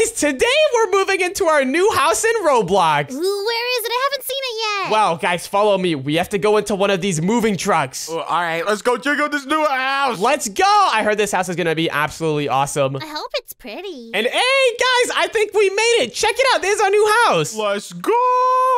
guys, today we're moving into our new house in Roblox. Ooh, where is it? I haven't seen it yet. Well, guys, follow me. We have to go into one of these moving trucks. Oh, all right, let's go check out this new house. Let's go. I heard this house is going to be absolutely awesome. I hope it's pretty. And hey, guys, I think we made it. Check it out. There's our new house. Let's go.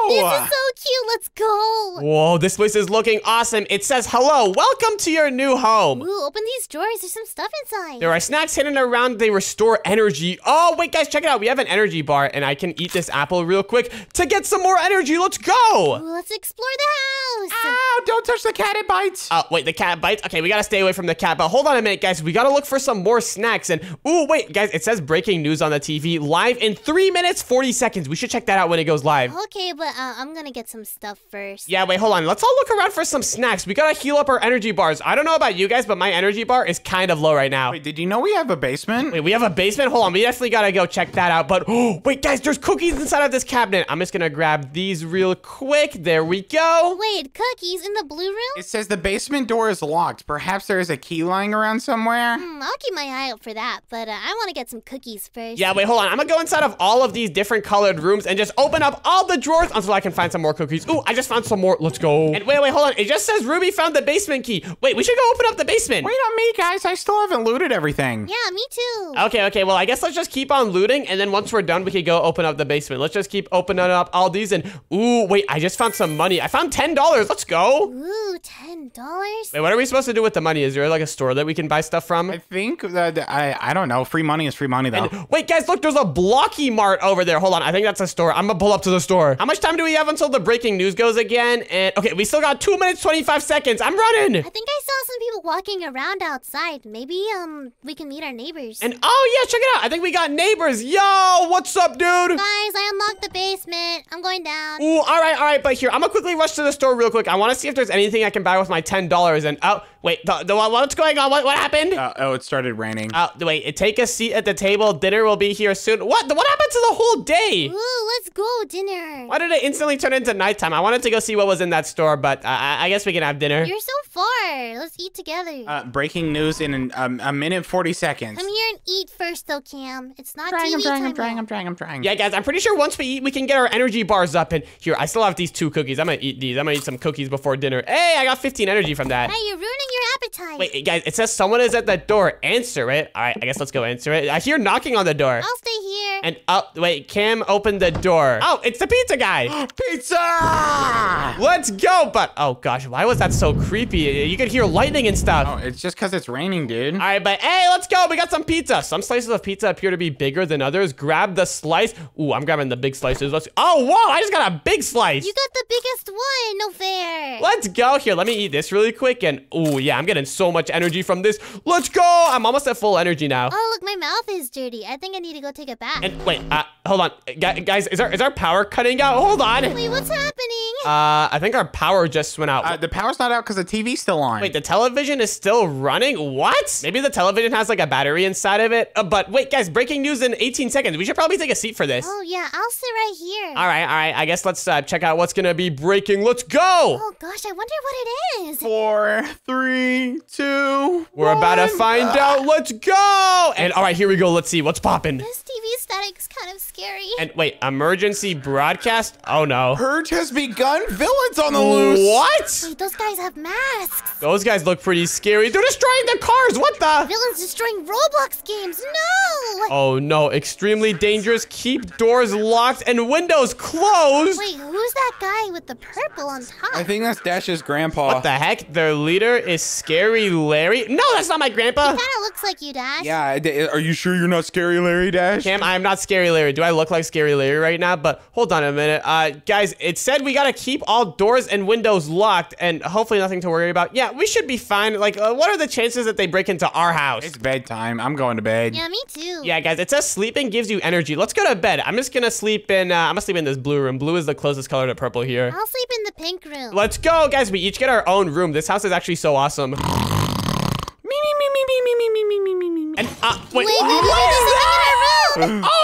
This is so cute. Let's go. Whoa, this place is looking awesome. It says, hello, welcome to your new home. Ooh, open these drawers. There's some stuff inside. There are snacks hidden around. They restore energy. Oh, wait, guys, check it out. We have an energy bar, and I can eat this apple real quick to get some more energy. Let's go. Ooh, let's explore the house. Ow, don't touch the cat, it bites. Oh, wait, the cat bites? Okay, we gotta stay away from the cat, but hold on a minute, guys. We gotta look for some more snacks. And, ooh, wait, guys, it says breaking news on the TV live in 3 minutes, 40 seconds. We should check that out when it goes live. Okay, but uh, I'm gonna get some stuff first. Yeah, wait, hold on. Let's all look around for some snacks. We gotta heal up our energy bars. I don't know about you guys, but my energy bar is kind of low right now. Wait, did you know we have a basement? Wait, we have a basement? Hold on, we definitely gotta go check that out. But, oh, wait, guys, there's cookies inside of this cabinet. I'm just gonna grab these real quick. There we go. Wait, cookies in the blue room? It says the basement door is locked. Perhaps there is a key lying around somewhere. Hmm, I'll keep my eye out for that, but uh, I want to get some cookies first. Yeah, wait, hold on. I'm gonna go inside of all of these different colored rooms and just open up all the drawers until I can find some more cookies. Ooh, I just found some more. Let's go. And wait, wait, hold on. It just says Ruby found the basement key. Wait, we should go open up the basement. Wait on me, guys. I still haven't looted everything. Yeah, me too. Okay, okay. Well, I guess let's just keep on looting, and then once we're done, we can go open up the basement. Let's just keep opening up all these. And ooh, wait, I just found some money. I found ten dollars. Let's go. Ooh, ten dollars. Wait, what are we supposed to do with the money? Is there like a store that we can buy stuff from? I think that I I don't know. Free money is free money though. Wait, guys, look, there's a Blocky Mart over there. Hold on, I think that's a store. I'm gonna pull up to the store. How much time do we have until the breaking news goes again? And okay, we still got two minutes, 25 seconds. I'm running. I think I saw some people walking around outside. Maybe um we can meet our neighbors. And oh yeah, check it out. I think we got neighbors. Yo, what's up, dude? Guys, I unlocked the basement. I'm going down. Ooh, all right, all right, but here, I'm gonna quickly rush to the store real quick. I want to see if there's anything I can buy with my ten dollars. And oh, wait, the, the, what's going on? What what happened? Uh, oh, it started raining. Oh, wait, take a seat at the table. Dinner will be here soon. What? What happened to the whole day? Ooh, let's go dinner. Why did it instantly turn into nighttime? I wanted to go see what was in that store, but uh, I I guess we can have dinner. You're so far. Let's eat together. Uh, breaking news in an, um, a minute 40 seconds. Come here and eat first, though, Cam. It's not trying, TV I'm trying, time I'm trying, yet. I'm trying, I'm trying. Yeah, guys, I'm pretty sure once we eat, we can get our energy bars up. And here, I still have these two cookies. I'm gonna eat these. I'm gonna eat some cookies before dinner. Hey, I got 15 energy from that. Hey, you're ruining your appetite. Wait, guys, it says someone is at the door. Answer it. All right, I guess let's go answer it. I hear knocking on the door. I'll stay here. And oh, wait, Cam opened the door. Oh, it's the pizza guy. Pizza! Let's go. But oh gosh, why was that so creepy? You could hear lightning and stuff. Oh, it's just because it's raining, dude. All right, but hey, let's go. We got some pizza. Some slices of pizza appear to be bigger than others. Grab the slice. Ooh, I'm grabbing the big slices. Let's. Oh, whoa! I just got a big slice. You got the biggest one. No fair. Let's go. Here, let me eat this really quick. And ooh, yeah, I'm getting so much energy from this. Let's go. I'm almost at full energy now. Oh, look, my mouth is dirty. I think I need to go take a bath. And wait, uh, hold on, guys. Is our is our power cutting out? Hold on. Wait, what's happening? Uh, I think our power just went out. Uh, the power's not out because the TV's still on. Wait, the television is still running? What? Maybe the television has like a battery inside of it. Uh, but wait, guys, breaking news in 18 seconds. We should probably take a seat for this. oh, yeah, I'll sit right here. All right, all right. I guess let's uh, check out what's gonna be breaking. Let's go. Oh, gosh, I wonder what it is. Four, three, two. We're about to one. find out. Let's go. And all right, here we go. Let's see what's popping. This TV static's kind of scary. And wait, emergency broadcast? Oh no. Purge has begun. Villains on the loose. What? Wait, those guys have masks. Those guys look pretty scary. They're destroying the cars. What the? Villains destroying Roblox games. No! Oh no, extremely dangerous. Keep doors locked and windows closed. Wait, who's that guy with the purple on top? I think that's Dash's grandpa. What the heck? Their leader is Scary Larry? No, that's not my grandpa. He Kind of looks like you, Dash. Yeah, are you sure you're not scary, Larry Dash? Cam, I'm not Scary Larry. Do I look like Scary Larry right now? But hold on a minute. Uh, guys, it said we gotta keep all doors and windows locked and hopefully nothing to worry about. Yeah, we should be fine. Like, uh, what are the chances that they break into our house? It's bedtime. I'm going to bed. Yeah, me too. Yeah, guys, it says sleeping gives you energy. Let's go to bed. I'm just gonna sleep in, uh, I'm gonna sleep in this blue room. Blue is the closest color to purple here. I'll sleep in the pink room. Let's go, guys. We each get our own room. This house is actually so awesome. Me, me, me, me, me, me, me, me, me, me, me, me. And, uh, wait, Wait, wait, what wait, is there's that? someone in our room. Oh no, guys!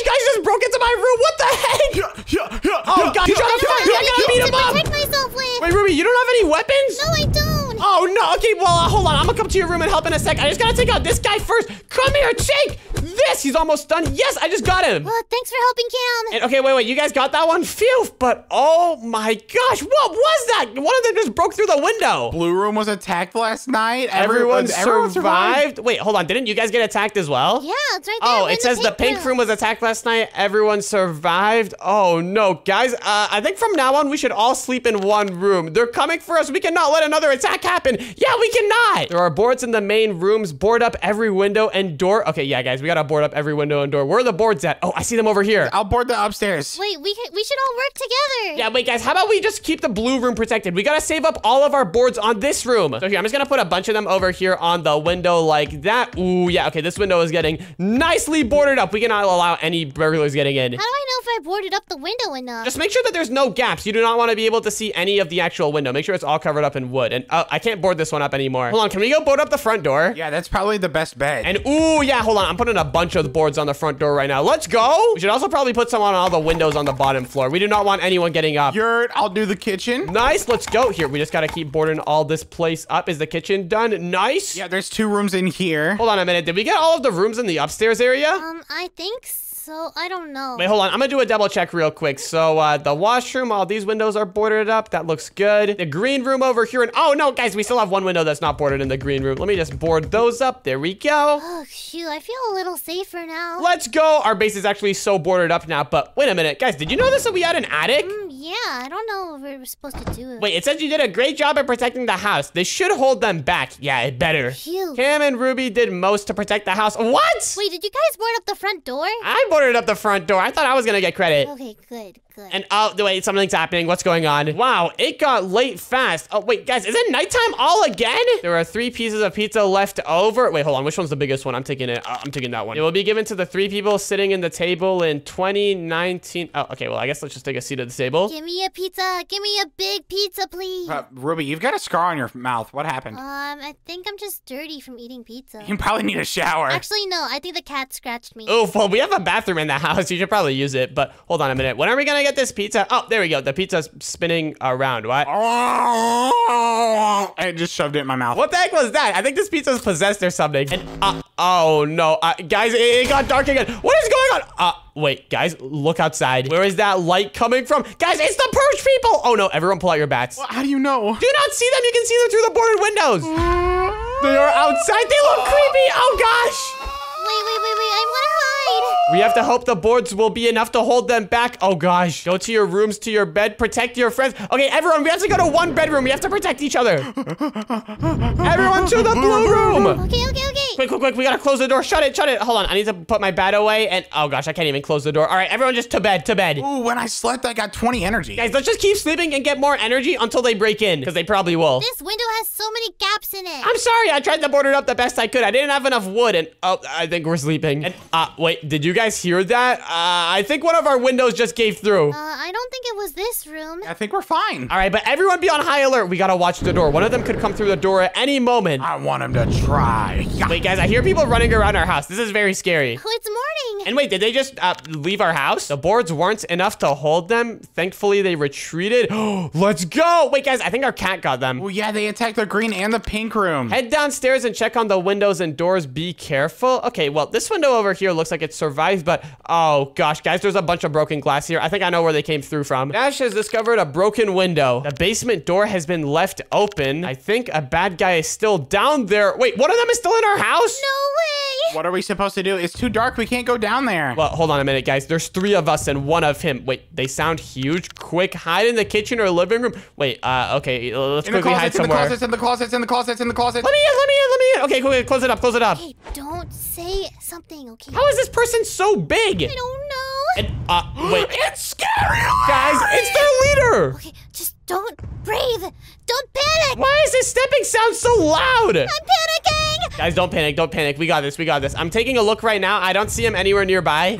I think one of the purge guys just broke into my room. What the heck? Yeah, yeah, yeah, Oh yeah, God! yeah, Shut up! yeah, I gotta beat yeah. him up. Myself with. Wait, Ruby, you don't have any weapons? No, I don't. Oh no. Okay, well, uh, hold on. I'm gonna come to your room and help in a sec. I just gotta take out this guy first. Come here, take this. He's almost done. Yes, I just got him. Oh, thanks for helping Cam. And, okay, wait, wait. You guys got that one? Phew. But oh my gosh, what was that? One of them just broke through the window. Blue room was attacked last night. Everyone, everyone survived. Wait, hold on. Didn't you guys get attacked as well? Yeah, it's right there. Oh, We're it says the pink room was attacked last night. Everyone survived. Oh no, guys. Uh, I think from now on we should all sleep in one room. They're coming for us. We cannot let another attack happen. Yeah, we cannot. There are boards in the main rooms. Board up every window and door. Okay, yeah, guys, we gotta board up every window and door. Where are the boards at? Oh, I see them over here. I'll board the upstairs. Wait, we we should all work together. Yeah, wait, guys, how about we just keep the blue room protected? We gotta save up all of our boards on this room. So here, I'm just gonna put a bunch of them over here on the window like that. Ooh, yeah, okay, this window is getting nicely boarded up. We cannot allow any burglars getting in. How do I know if I boarded up the window enough? Just make sure that there's no gaps. You do not want to be able to see any of the actual window. Make sure it's all covered up in wood. And uh, I can't board this one up anymore. Hold on, can we go board up the front door? Yeah, that's probably the best bet. And ooh, yeah, hold on. I'm putting a bunch of boards on the front door right now. Let's go. We should also probably put some on all the windows on the bottom floor. We do not want anyone getting up. Yurt, I'll do the kitchen. Nice, let's go. Here, we just gotta keep boarding all this place up. Is the kitchen done? Nice. Yeah, there's two rooms in here. Hold on a minute. Did we get all of the rooms in the upstairs area? um, I think so. I don't know. Wait, hold on. I'm gonna do a double check real quick. So, uh, the washroom, all these windows are boarded up. That looks good. The green room over here, and oh no, guys, we still have one window that's not boarded in the green room. Let me just board those up. There we go. Oh, shoot. I feel a little safer now. Let's go. Our base is actually so boarded up now. But wait a minute, guys, did you know this that we had an attic? Mm, yeah, I don't know if we were supposed to do it. Wait, it says you did a great job at protecting the house. This should hold them back. Yeah, it better. Phew. Cam and Ruby did most to protect the house. What? Wait, did you guys board up the front door? I boarded up the front door. I thought I was gonna get credit. Okay, good, good. And oh, wait, something's happening. What's going on? Wow, it got late fast. Oh, wait, guys, is it nighttime all again? There are three pieces of pizza left over. Wait, hold on. Which one's the biggest one? I'm taking it. Uh, I'm taking that one. It will be given to the three people sitting in the table in 2019. Oh, okay. Well, I guess let's just take a seat at the table. Give me a pizza. Give me a big pizza, please. Uh, Ruby, you've got a scar on your mouth. What happened? Um, I think I'm just dirty from eating pizza. you probably need a shower. Actually, no. I think the cat scratched me. Oh, well, we have a bathroom in the house. You should probably use it. But hold on a minute. When are we gonna get this pizza? Oh, there we go. The pizza's spinning around. What? I just shoved it in my mouth. What the heck was that? I think this pizza's possessed or something. And uh, oh no, uh, guys, it, it got dark again. What is going on? Uh, wait, guys, look outside. Where is that light coming from? Guys, it's the purge people. Oh no, everyone pull out your bats. Well, How do you know? Do not see them. You can see them through the boarded windows. They are outside. They look creepy. Oh gosh. Wait, wait, We have to hope the boards will be enough to hold them back. Oh gosh. Go to your rooms, to your bed, protect your friends. Okay, everyone, we have to go to one bedroom. We have to protect each other. everyone to the blue room. Okay, okay, okay. Quick, quick, quick. We gotta close the door. Shut it, shut it. Hold on. I need to put my bat away. And oh gosh, I can't even close the door. All right, everyone just to bed, to bed. Ooh, when I slept, I got 20 energy. Guys, let's just keep sleeping and get more energy until they break in, because they probably will. This window has so many gaps in it. I'm sorry, I tried to board it up the best I could. I didn't have enough wood, and oh, I think we're sleeping. And uh, wait, did you guys hear that? Uh, I think one of our windows just gave through. Uh, I don't think it was this room. I think we're fine. All right, but everyone be on high alert. We gotta watch the door. One of them could come through the door at any moment. I want him to try. Yeah. Wait, guys, I hear people running around our house. This is very scary. Oh, it's morning. And wait, did they just uh, leave our house? The boards weren't enough to hold them. Thankfully, they retreated. Let's go. Wait, guys, I think our cat got them. Oh, yeah, they attacked the green and the pink room. Head downstairs and check on the windows and doors. Be careful. Okay, well, this window over here looks like it survived, but oh gosh, guys, there's a bunch of broken glass here. I think I know where they came through from. Dash has discovered a broken window. The basement door has been left open. I think a bad guy is still down there. Wait, one of them is still in our house? No way. What are we supposed to do? It's too dark. We can't go down there. Well, hold on a minute, guys. There's three of us and one of him. Wait, they sound huge. Quick, hide in the kitchen or living room. Wait, uh, okay, let's in the quickly hide closets, in the somewhere. closets, in the closets, in the closets, in the closets. Let me in, let me in, let me in. Okay, quick, close it up, close it up. Hey, don't say something, okay? How is this person so big? I don't know. And, uh, wait, It's scary. guys, it's their leader. Okay, just don't breathe. Don't panic. Why is his stepping sound so loud? I'm panicking. Guys, don't panic, don't panic. We got this, we got this. I'm taking a look right now. I don't see him anywhere nearby.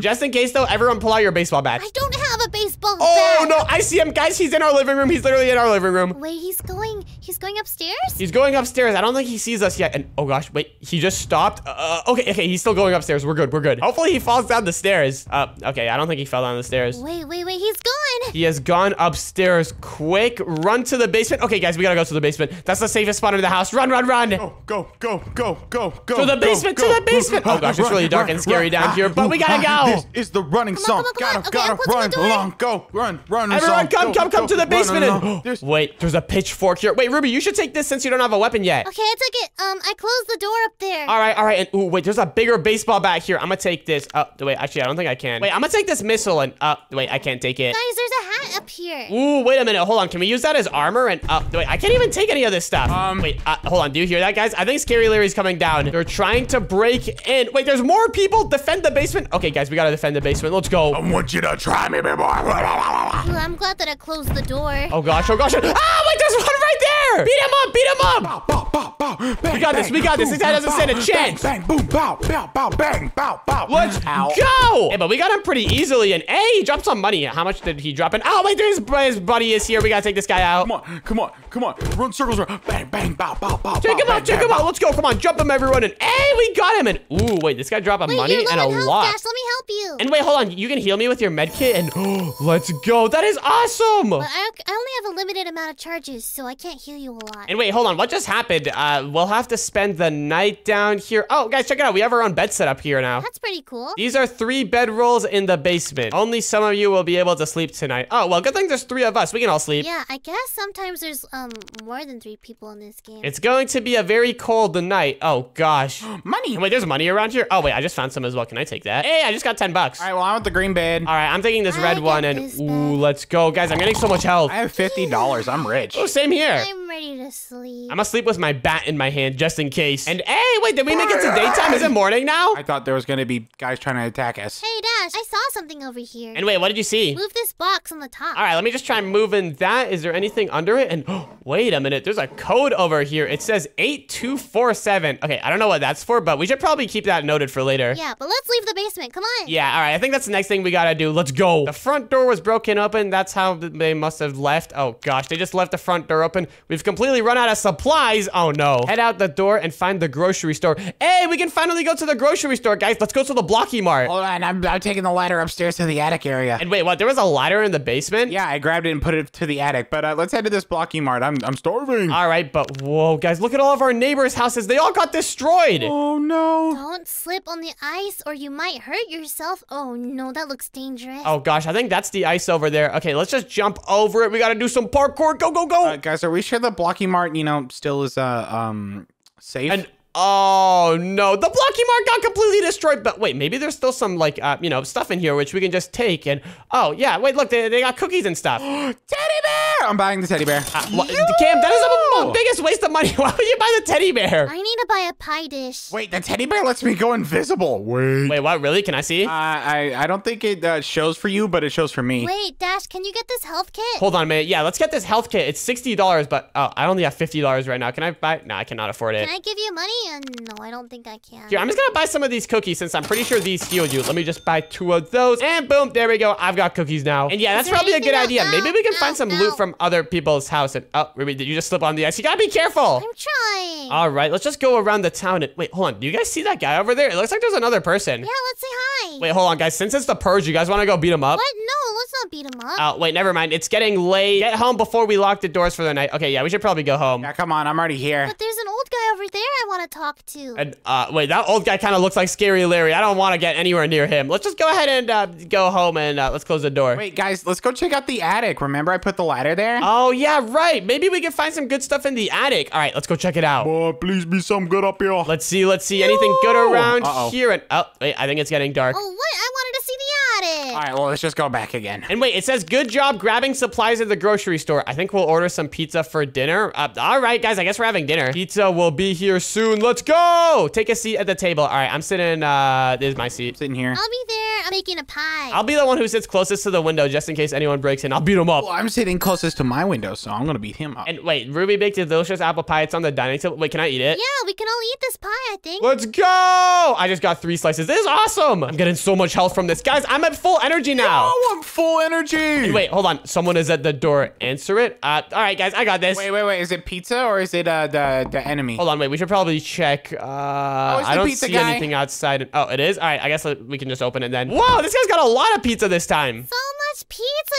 Just in case, though, everyone pull out your baseball bat. I don't have a baseball Oh, bat. no, I see him. Guys, he's in our living room. He's literally in our living room. Wait, he's going. He's going upstairs. He's going upstairs. I don't think he sees us yet. And oh gosh, wait, he just stopped. Uh, okay, okay, he's still going upstairs. We're good, we're good. Hopefully he falls down the stairs. Uh, okay, I don't think he fell down the stairs. Wait, wait, wait. He's gone. He has gone upstairs. Quick, run to the basement. Okay, guys, we gotta go to the basement. That's the safest spot in the house. Run, run, run. Go, go, go, go, go, go. To the go, basement, to the basement. Oh, gosh, it's really dark and scary down here, but we gotta go. This is the running on, song. come on, come on. Gotta, Okay, gotta run the door. along. Go, run, run. Everyone, song. come, Go, come, come go, to the run basement. along. And... There's- Wait, there's a pitchfork here. Wait, Ruby, you should take this since you don't have a weapon yet. Okay, I took it. Um, I closed the door up there. All right, all right. And ooh, wait, there's a bigger baseball bat here. I'm gonna take this. Oh, wait, actually, I don't think I can. Wait, I'm gonna take this missile and uh, wait, I can't take it. Guys, there's a hat up here. Ooh, wait a minute. Hold on. Can we use that as armor? And uh, wait, I can't even take any of this stuff. Um, wait, uh, hold on. Do you hear that, guys? I think Scary Larry's coming down. They're trying to break in. Wait, there's more people. Defend the basement. Okay, guys, we gotta defend the basement. Let's go. I want you to try me, baby boy. Ooh, I'm glad that I closed the door. Oh gosh, oh gosh. Ah, wait, there's one right there. Beat him up, beat him up. Bow, bow, bow, bow. Bang, We got this, we got this. Boom, This guy doesn't stand a chance. Bang, bang, boom, bow, bow, bow, bang, bow, bow. Let's Ow. go! Hey, but we got him pretty easily, and hey, he dropped some money. How much did he drop in? Oh, wait, there's his buddy is here. We gotta take this guy out. Come on, come on, come on. Run circles around. Bang, bang, bow, bow, bow. Take bow, him out, bang, take bang, him out. Let's go. Come on, jump him, everyone. And hey, we got him. And ooh, wait, this guy dropped Wait, money you're and a low on health, lot. Dash. Let me help you. And wait, hold on. You can heal me with your med kit. And let's go. That is awesome. but I, I only have a limited amount of charges, so I can't heal you a lot. And wait, hold on. What just happened? Uh, we'll have to spend the night down here. Oh, guys, check it out. We have our own bed set up here now. That's pretty cool. These are three bedrolls in the basement. Only some of you will be able to sleep tonight. Oh, well, good thing there's three of us. We can all sleep. Yeah, I guess sometimes there's um more than three people in this game. It's going to be a very cold night. Oh, gosh. Money. Wait, there's money around here? Oh, wait, I just found some as well. Can I take that? Hey, I just got 10 bucks. All right, well, I want the green bed. All right, I'm taking this I red one, and ooh, bed. let's go. Guys, I'm getting so much health. I have $50. I'm rich. Oh, same here. I'm ready to sleep. I'm gonna sleep with my bat in my hand just in case. And hey, wait, did we make it to daytime? Is it morning now? I thought there was going to be guys trying to attack us. Hey, Dash, I saw something over here. And wait, what did you see? Move this box on the top. All right, let me just try moving that. Is there anything under it? And wait a minute, there's a code over here. It says 8247. Okay, I don't know what that's for, but we should probably keep that noted for later. Yeah, but let's leave the basement. Come on. Yeah, all right. I think that's the next thing we gotta do. Let's go. The front door was broken open. That's how they must have left. Oh gosh, they just left the front door open. We've completely run out of supplies. Oh no. Head out the door and find the grocery store. Hey, we can finally go to the grocery store, guys. Let's go to the Blocky Mart. Hold on, I'm, I'm taking the ladder upstairs to the attic area. And wait, what? There was a ladder in the basement? yeah, I grabbed it and put it to the attic. But uh, let's head to this blocky mart. I'm, I'm starving. All right, but whoa, guys, look at all of our neighbors' houses. They all got destroyed. oh no. Don't slip on the ice or you might hurt yourself. Oh no, that looks dangerous. Oh gosh, I think that's the ice over there. Okay, let's just jump over it. We gotta do some parkour. Go, go, go. Uh, guys, are we sure the blocky mart, you know, still is uh um safe? And oh no, the Blocky Mart got completely destroyed. But wait, maybe there's still some like uh, you know stuff in here which we can just take. And oh yeah, wait, look, they, they got cookies and stuff. teddy bear! I'm buying the teddy bear. Uh, what- Cam, that is the biggest waste of money. Why would you buy the teddy bear? I need to buy a pie dish. Wait, the teddy bear lets me go invisible. Wait. Wait, what? Really? Can I see? Uh, I I don't think it uh, shows for you, but it shows for me. Wait, Dash, can you get this health kit? Hold on a minute. Yeah, let's get this health kit. It's sixty dollars, but oh, I only have fifty dollars right now. Can I buy? No, I cannot afford it. Can I give you money? Uh, no, I don't think I can. Here, I'm just gonna buy some of these cookies since I'm pretty sure these heal you. Let me just buy two of those, and boom, there we go. I've got cookies now. And yeah, that's probably a good anything idea. else? Maybe we can Ow, find some ow, loot from other people's house. And oh, Ruby, did you just slip on the ice? You gotta be careful. I'm trying. All right, let's just go around the town and wait. Hold on. Do you guys see that guy over there? It looks like there's another person. yeah, let's say hi. Wait, hold on, guys. Since it's the purge, you guys want to go beat him up? What? No, let's not beat him up. Oh, wait, never mind. It's getting late. Get home before we lock the doors for the night. Okay, yeah, we should probably go home. Yeah, come on, I'm already here. but there's an old guy over there I want to talk to. And uh, wait, that old guy kind of looks like Scary Larry. I don't want to get anywhere near him. Let's just go ahead and uh, go home and uh, let's close the door. Wait, guys, let's go check out the attic. Remember I put the ladder there? Oh yeah, right. Maybe we can find some good stuff in the attic. All right, let's go check it out. Oh, please be some good up here. Let's see. Let's see anything good around Uh-oh. here. And oh, wait, I think it's getting dark. oh, what? I wanted to see the attic. All right, well, let's just go back again. And wait, it says good job grabbing supplies at the grocery store. I think we'll order some pizza for dinner. Uh, all right, guys, I guess we're having dinner. Pizza will be here soon. Let's go. Take a seat at the table. All right, I'm sitting. Uh, this is my seat. Sitting here. I'll be there. I'm making a pie. I'll be the one who sits closest to the window just in case anyone breaks in. I'll beat them up. Well, I'm sitting closest to my window, so I'm gonna beat him up. And wait, Ruby baked a delicious apple pie. It's on the dining table. Wait, can I eat it? yeah, we can all eat this pie, I think. Let's go! I just got three slices. This is awesome. I'm getting so much health from this. Guys, I'm at full energy now. Oh, I'm full energy. Wait, hold on. Someone is at the door. Answer it. Uh, all right, guys, I got this. wait, wait, wait. Is it pizza or is it uh, the the enemy? Hold on, wait. We should probably check. Uh, it's I don't see guy. anything outside. Oh, it is. All right, I guess we can just open it then. Whoa, this guy's got a lot of pizza this time. So much pizza,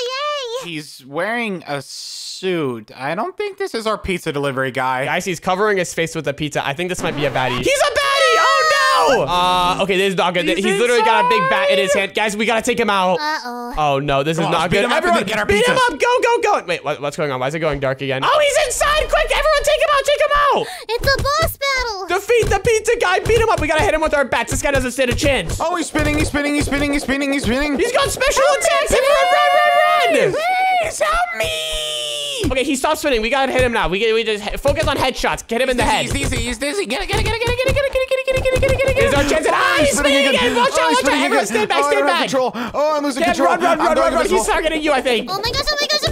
yay! He's wearing a suit. I don't think this is our pizza delivery guy. Guys, he's covering his face with a pizza. I think this might be a baddie. He's a baddie! Oh no! Uh, okay, this is not good. He's, He's literally got a big bat in his hand. Guys, we gotta take him out. Uh-oh. Oh no, this Come is on, not beat good. him up and Everyone, then get our beat him up! Go, go, go! Wait, what, what's going on? Why is it going dark again? Oh, he's inside! Quick, everyone, take him out! Take him out! It's a boss battle. Defeat the pizza guy! Beat him up! We gotta hit him with our bats. This guy doesn't stand a chance. Oh, he's spinning, he's spinning, he's spinning, he's spinning, he's spinning. He's got special attacks! And run, run, run, run! Please help me! Okay, he stopped spinning. We gotta hit him now. We we just focus on headshots. Get him in the head. He's dizzy, he's dizzy. Get it, get it, get it, get it, get it, get it, get it, get it, get it, get it, get it, get it, get it. There's no chance at- Ah, he's spinning again. Watch out, watch out. spinning Everyone again. stand back, Oh, I stand don't have back. Control. Oh, I'm losing control. run, run, run, run, run. He's targeting you, I think. Oh my gosh, oh my gosh,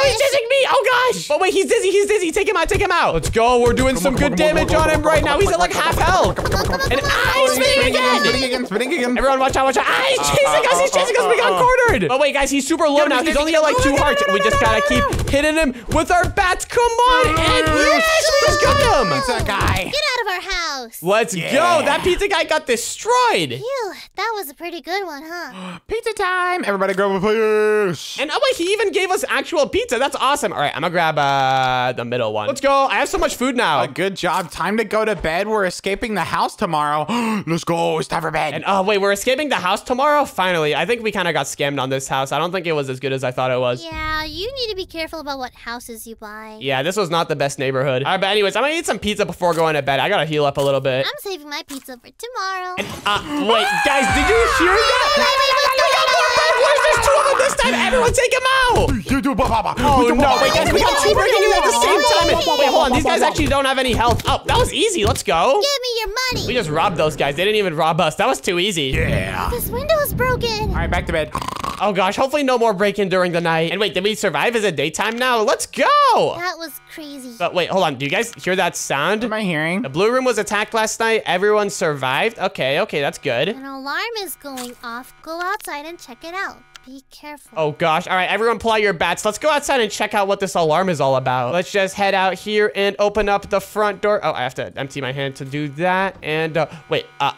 now he's chasing me. Oh gosh. But wait, he's dizzy. He's dizzy. Take him out. Take him out. Let's go. We're doing some good on, come on, damage on on, him right now. He's at like half health. And come on. ah, Oh, he's spinning Spinning again. again, spinning again. Everyone, watch out, watch out. Ah, he's chasing uh, us. He's chasing us. We got uh, uh. cornered. But wait, guys, he's super low now. He's only at like two hearts. We just gotta keep hitting him with our bats. Come on. And yes, we just got him. Pizza guy. Get out of our house. Let's go. That pizza guy got destroyed. Phew, that was a pretty good one, huh? Pizza time. Everybody grab a place. And oh wait, he even gave us actual pizza. That's awesome. All right, I'm gonna grab uh the middle one. Let's go. I have so much food now. Uh, good job. Time to go to bed. We're escaping the house tomorrow. Let's go. It's time for bed. And oh wait, we're escaping the house tomorrow. Finally, I think we kind of got scammed on this house. I don't think it was as good as I thought it was. Yeah, you need to be careful about what houses you buy. Yeah, this was not the best neighborhood. All right, but anyways, I'm gonna eat some pizza before going to bed. I gotta heal up a little bit. I'm saving my pizza for tomorrow. Uh, wait, guys, did you hear that? There's two of them this time. Everyone, take them out. You do, ba, ba, ba. Oh no! ba, ba, Wait, guys, we got two breaking in at the same time. And- Wait, hold on. These guys actually don't have any health. Oh, that was easy. Let's go. Give me your money. We just robbed those guys. They didn't even rob us. That was too easy. Yeah. This window's broken. All right, back to bed. Oh gosh, hopefully no more break-in during the night. And wait, did we survive? Is it daytime now? Let's go! That was crazy. But wait, hold on. Do you guys hear that sound? What am I hearing? The blue room was attacked last night. Everyone survived. Okay, okay, that's good. An alarm is going off. Go outside and check it out. Be careful. Oh gosh. All right, everyone pull out your bats. Let's go outside and check out what this alarm is all about. Let's just head out here and open up the front door. Oh, I have to empty my hand to do that. And uh, wait, uh,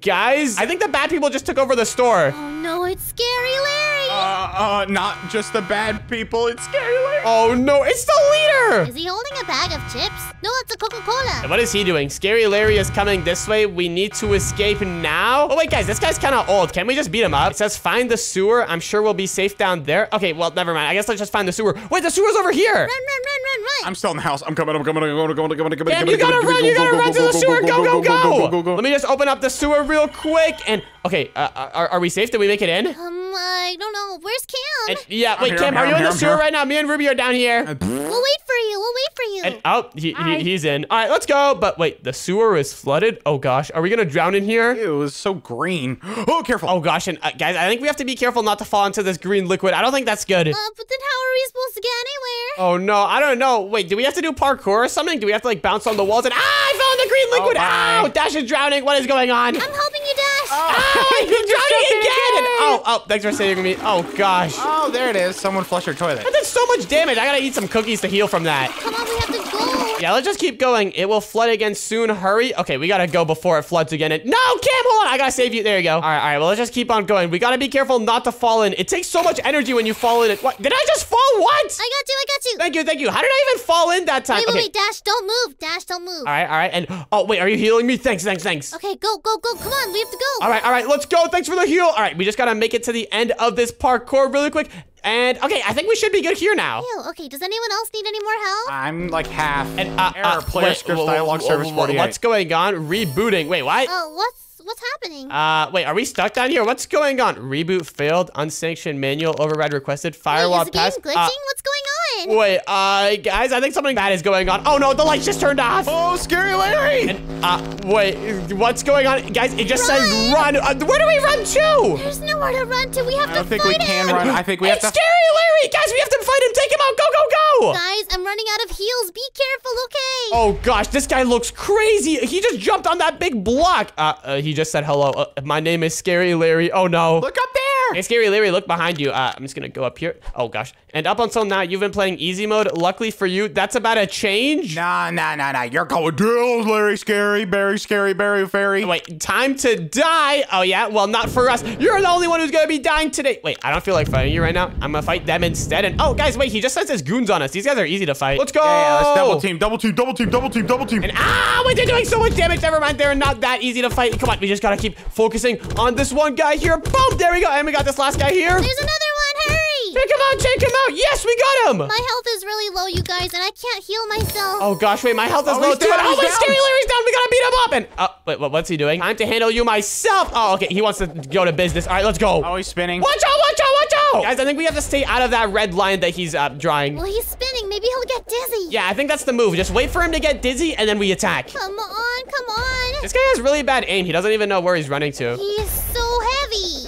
guys, I think the bad people just took over the store. Oh no, it's Scary Larry. Uh, uh, not just the bad people. It's scary. Larry. Oh no, it's the leader! Is he holding a bag of chips? No, it's a Coca-Cola. What is he doing? Scary Larry is coming this way. We need to escape now. Oh, wait, guys, this guy's kind of old. Can we just beat him up? It says find the sewer. I'm sure we'll be safe down there. Okay, well, never mind. I guess let's just find the sewer. Wait, the sewer's over here. Run, run, run, run, run. I'm still in the house. I'm coming. I'm coming. I'm coming, I'm coming, I'm coming, I'm going. Damn, you gotta run. You gotta run to the sewer. Go, go, go. Let me just open up the sewer real quick. And, okay, uh, are, are we safe? Did we make it in? Um, I don't know. Where's Cam? And, yeah, wait, here, Cam, I'm are here, you in I'm the here, sewer here. right now? Me and Ruby are down here. we'll wait for you. We'll wait for you. And oh, he, he, he's in. All right, let's go. But wait, the sewer is flooded. Oh gosh, are we gonna drown in here? Ew, it's so green. Oh, careful. Oh gosh, and uh, guys, I think we have to be careful not to fall into this green liquid. I don't think that's good. uh, but then how are we supposed to get anywhere? Oh no, I don't know. Wait, do we have to do parkour or something? Do we have to like bounce on the walls and ah, I fell in the green liquid. bye. Ow, Dash is drowning. What is going on? I'm helping you, Dash. Ah, he's drowning again. And- oh, oh, thanks for saving me. Oh gosh. Oh, there it is. Someone flush your toilet. That did so much damage. I gotta eat some cookies to heal from that. Come on, we have to go. Yeah, let's just keep going. It will flood again soon. Hurry. Okay, we gotta go before it floods again. And no, Cam, hold on. I gotta save you. There you go. All right, all right. Well, let's just keep on going. We gotta be careful not to fall in. It takes so much energy when you fall in. It. What? Did I just fall? What? I got you. I got you. Thank you, thank you. How did I even fall in that time? Wait, wait, okay. wait, Dash, don't move. Dash, don't move. All right, all right. And oh, wait, are you healing me? Thanks, thanks, thanks. Okay, go, go, go. Come on, we have to go. All right, all right. Let's go. Thanks for the heal. All right, we just gotta make it to the end of this parkour really quick. And okay, I think we should be good here now. Ew, okay, does anyone else need any more help? I'm like half. And uh, Error. uh, player wait, scripts whoa, dialogue whoa, service 48. What's going on? Rebooting. Wait, what? Oh, what's what's happening? Uh, wait, are we stuck down here? What's going on? Reboot failed, unsanctioned manual override requested, Wait, firewall is the game pass. glitching? Uh, what's going on? wait, uh, guys, I think something bad is going on. Oh no, the lights just turned off. Oh, scary Larry! And, uh, wait, what's going on? Guys, it just says run. Uh, where do we run to? There's nowhere to run to. We have I to don't think we fight can him. run. I think we have it's to. scary, Larry. Guys, we have to fight him. Take him out. Go, go, go. Guys, I'm running out of heals. Be careful, okay? Oh gosh, this guy looks crazy. He just jumped on that big block. Uh, uh he just said hello. Uh, my name is Scary Larry. Oh no. Look up there! Hey, Scary Larry, look behind you. Uh, I'm just gonna go up here. Oh gosh. And up until now, you've been playing easy mode. Luckily for you, that's about to change. Nah, nah, nah, nah. You're going down, Larry Scary, Berry Scary, Berry Fairy. Wait, time to die. Oh yeah, well not for us. You're the only one who's gonna be dying today. Wait, I don't feel like fighting you right now. I'm gonna fight them instead. And oh guys, wait, he just sends his goons on us. These guys are easy to fight. Let's go. Yeah, yeah, let's double team, double team, double team, double team, double team. And ah, wait, they're doing so much damage. Never mind, they're not that easy to fight. Come on, we just gotta keep focusing on this one guy here. Boom, there we go. And we got this last guy here. There's another one. Hurry! Take him out, take him out. Yes, we got him. My health is really low, you guys, and I can't heal myself. Oh gosh, wait, my health is Oh, low he's too. down, oh he's wait, down. Scary Larry's down. We gotta beat him up. And oh, wait, what, what's he doing? Time to handle you myself. Oh, okay, he wants to go to business. All right, let's go. Oh, he's spinning. Watch out, watch out, watch out! Guys, I think we have to stay out of that red line that he's uh, drawing. Well, he's spinning. Maybe he'll get dizzy. Yeah, I think that's the move. Just wait for him to get dizzy and then we attack. Come on, come on. This guy has really bad aim. He doesn't even know where he's running to. He is so heavy.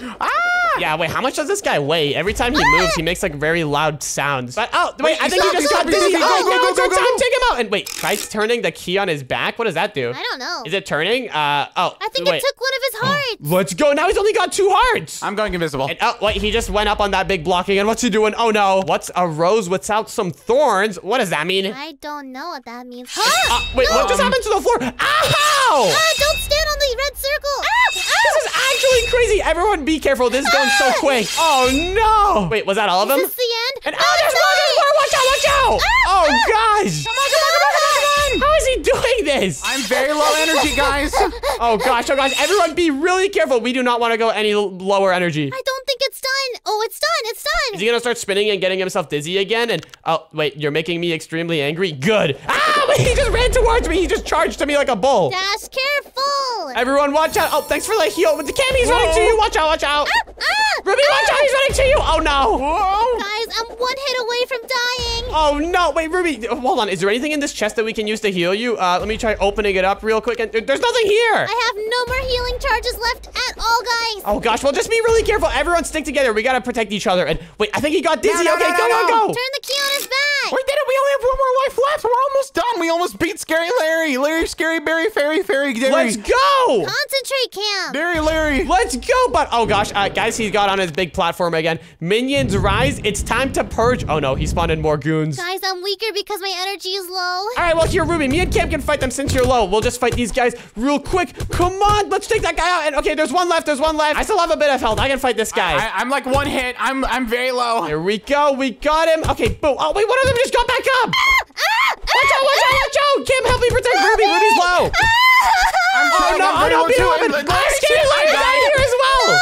Ah! Yeah, wait, how much does this guy weigh? Every time he moves, he makes like very loud sounds. But oh, wait, Wait, I think stop, he just stop, got dizzy. stop, Oh, go, no, go, it's go, our go, time. go. Take him out. And wait, tries turning the key on his back. What does that do? I don't know. Is it turning? Uh, oh. I think wait. it took one of his hearts. Let's go. Now he's only got two hearts. I'm going invisible. And oh, wait, he just went up on that big blocking. And what's he doing? Oh no. What's a rose without some thorns? What does that mean? I don't know what that means. Uh, Ah! wait, what just happened to the floor? Ow! Ah, don't stand on the red circle. Ah! This is actually crazy. Everyone be careful. This is going so quick. Oh no. Wait, was that all of them? Is this the end? And No, oh, there's it's more, there's more. Watch out, watch out. Ah, Oh ah. gosh. Come on, come on, come on, come on. How is he doing this? I'm very low energy, guys. Oh gosh, oh gosh. Everyone be really careful. We do not want to go any lower energy. I don't think it's done. Oh, it's done. It's Is he gonna start spinning and getting himself dizzy again? And oh wait, you're making me extremely angry. Good. Ah, wait, he just ran towards me. He just charged to me like a bull. Dash, careful. Everyone, watch out. Oh, thanks for the heal. But the Cammy's running to you. Watch out, watch out. Ah! Ruby, watch out. He's running to you. Oh no. Whoa. Guys, I'm one hit away from dying. Oh no, wait, Ruby, hold on. Is there anything in this chest that we can use to heal you? Uh, let me try opening it up real quick. And there's nothing here. I have no more healing charges left at all, guys. Oh gosh, well just be really careful. Everyone stick together. We gotta protect each other. And wait, I think he got dizzy. no, okay, no, go, no, go, go. Turn the key on his back. We did it. We only have one more life left. We're almost done. We almost beat Scary Larry. Larry, Scary, Berry, Fairy, Fairy, Larry. Let's go. Concentrate, Cam. Berry, Larry. Let's go, but oh gosh, uh, guys, he got on his big platform again. Minions rise. It's time to purge. Oh no, he spawned in more goons. Guys, I'm weaker because my energy is low. All right, well here, Ruby, me and Cam can fight them since you're low. We'll just fight these guys real quick. Come on, let's take that guy out. And okay, there's one left. There's one left. I still have a bit of health. I can fight this guy. I, I'm like one hit. I'm I'm very low. Here we go. We got him. Okay, boom. Oh, wait, one of them just got back up. Watch out, watch out, watch out. Cam, help me protect Ruby. Ruby's low. I'm Oh, trying. no, I'm oh, no, beat too. him up. And And Larry, I'm scared I out here as well.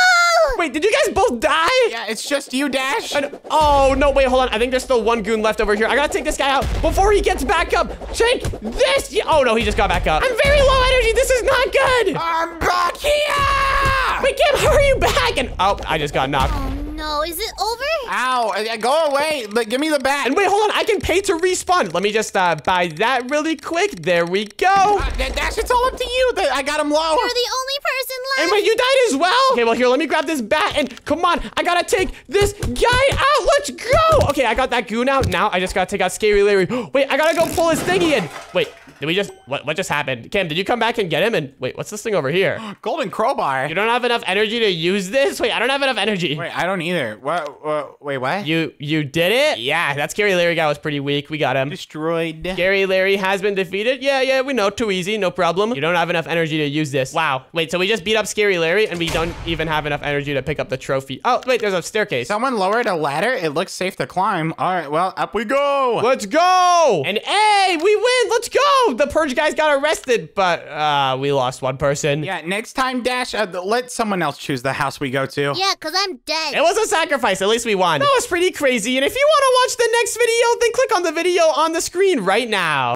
Wait, did you guys both die? Yeah, it's just you, Dash. And- oh, no, wait, hold on. I think there's still one goon left over here. I gotta take this guy out before he gets back up. Take this. Oh, no, he just got back up. I'm very low energy. This is not good. I'm back here. Wait, Cam, how are you back? And oh, I just got knocked. No, is it over? Ow! Go away! Like, give me the bat. And wait, hold on. I can pay to respawn. Let me just uh, buy that really quick. There we go. Uh, Dash, it's all up to you. The- I got him low. You're the only person left. And wait, you died as well? Okay, well, here, let me grab this bat and come on. I gotta take this guy out. Let's go. Okay, I got that goon out. Now I just gotta take out Scary Larry. Wait, I gotta go pull his thingy in. Wait, did we just, what, what just happened? Cam, did you come back and get him? And wait, what's this thing over here? Golden crowbar. You don't have enough energy to use this? Wait, I don't have enough energy. Wait, I don't either. What? what wait, what? You, you did it? Yeah, that Scary Larry guy was pretty weak. We got him. destroyed. Scary Larry has been defeated. Yeah, yeah, we know. Too easy, no problem. You don't have enough energy to use this. Wow. Wait, so we just beat up Scary Larry and we don't even have enough energy to pick up the trophy. Oh, wait, there's a staircase. Someone lowered a ladder. It looks safe to climb. All right, well, up we go. Let's go! And hey, we win! Let's go! The Purge guys got arrested, but uh, we lost one person. Yeah, next time, Dash, uh, let someone else choose the house we go to. Yeah, because I'm dead. It was a sacrifice. At least we won. That was pretty crazy. And if you want to watch the next video, then click on the video on the screen right now.